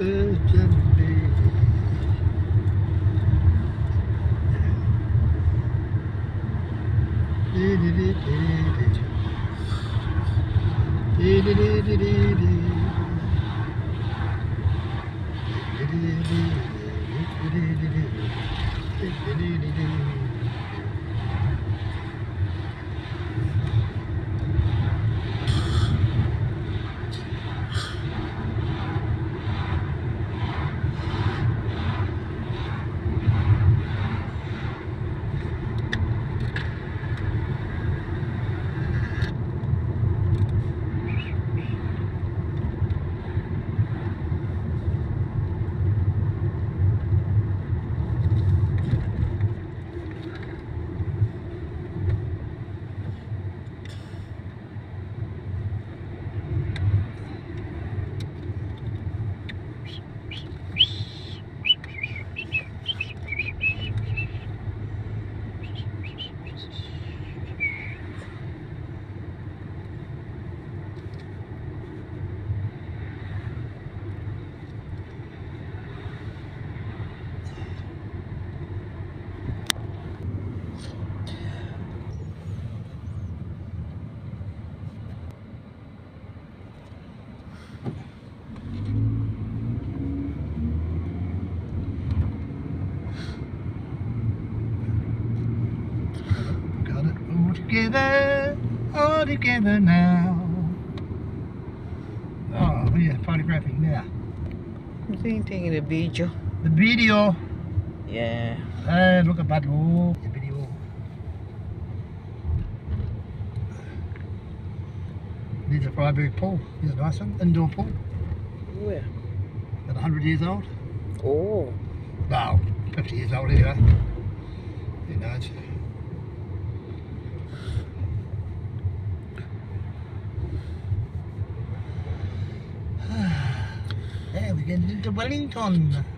özel bir Di together, all together now. Oh, what are you photographing now? I'm taking a video. The video. Yeah. Hey, look at that. Oh, the video. Needs a Freyberg pool. Here's a nice one. Indoor pool. Where? About 100 years old. Oh. No, 50 years old anyway. Who knows? Ganda Ballington.